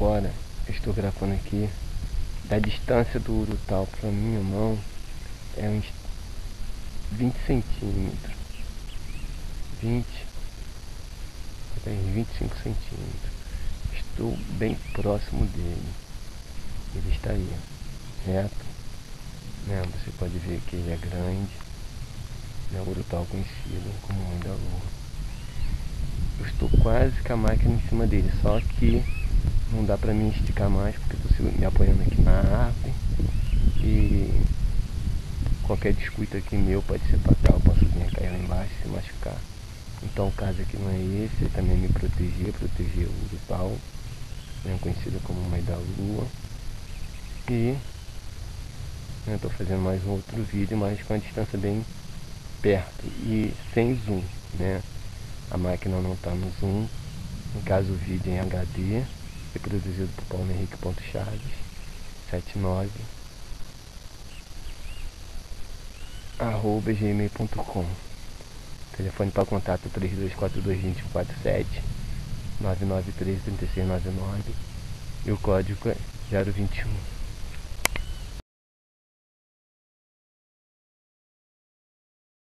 agora eu estou gravando aqui da distância do Urutau para minha mão é uns 20 centímetros 20 até 25 centímetros estou bem próximo dele ele está aí reto né? você pode ver que ele é grande né? o Urutau conhecido como mãe da lua eu estou quase com a máquina em cima dele só que não dá pra mim esticar mais porque estou me apoiando aqui na árvore e qualquer descuido aqui meu pode ser fatal, eu posso vir cair lá embaixo e se machucar. Então o caso aqui não é esse, é também me proteger, proteger o Urupau, né, conhecido como Mãe da Lua. E estou né, fazendo mais um outro vídeo, mas com a distância bem perto e sem zoom, né? A máquina não está no zoom, no caso o vídeo em HD produzido por Paulo Henrique Chaves 79 arroba gmail.com Telefone para contato 3242 993 3699 e o código é 021